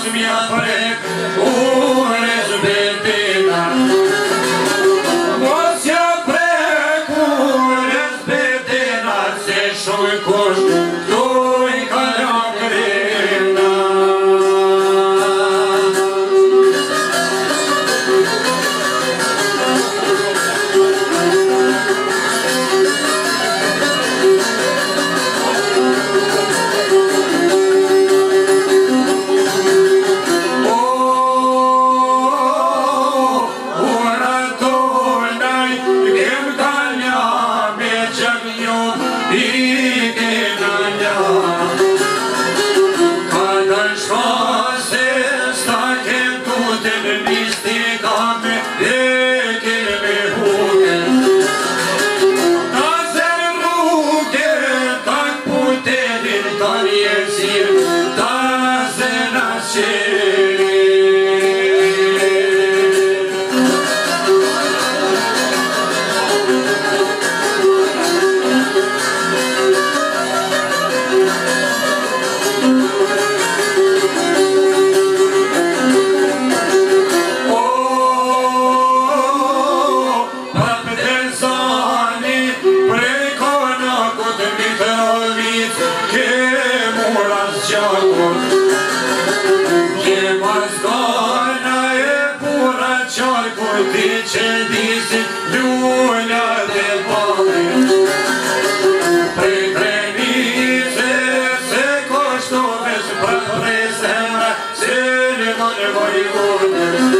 Aşmia Prek, Yeah. Söz bırakmış hemen Süleyman Vay Gordes